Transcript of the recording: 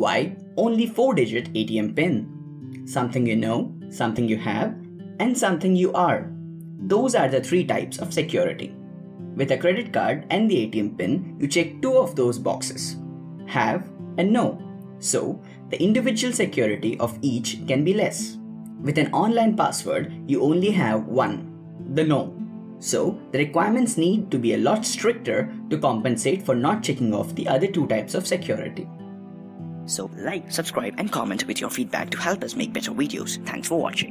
Why only 4 digit ATM PIN? Something you know, something you have, and something you are. Those are the three types of security. With a credit card and the ATM PIN, you check two of those boxes have and know. So, the individual security of each can be less. With an online password, you only have one the know. So, the requirements need to be a lot stricter to compensate for not checking off the other two types of security. So like, subscribe and comment with your feedback to help us make better videos. Thanks for watching.